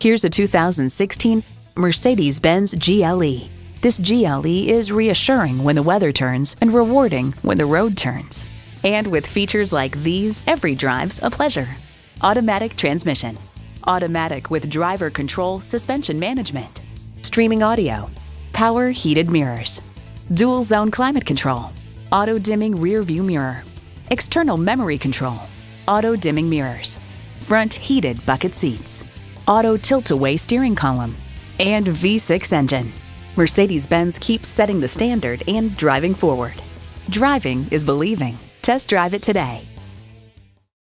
Here's a 2016 Mercedes-Benz GLE. This GLE is reassuring when the weather turns and rewarding when the road turns. And with features like these, every drive's a pleasure. Automatic transmission, automatic with driver control suspension management, streaming audio, power heated mirrors, dual zone climate control, auto dimming rear view mirror, external memory control, auto dimming mirrors, front heated bucket seats, auto tilt away steering column, and V6 engine. Mercedes Benz keeps setting the standard and driving forward. Driving is believing. Test drive it today.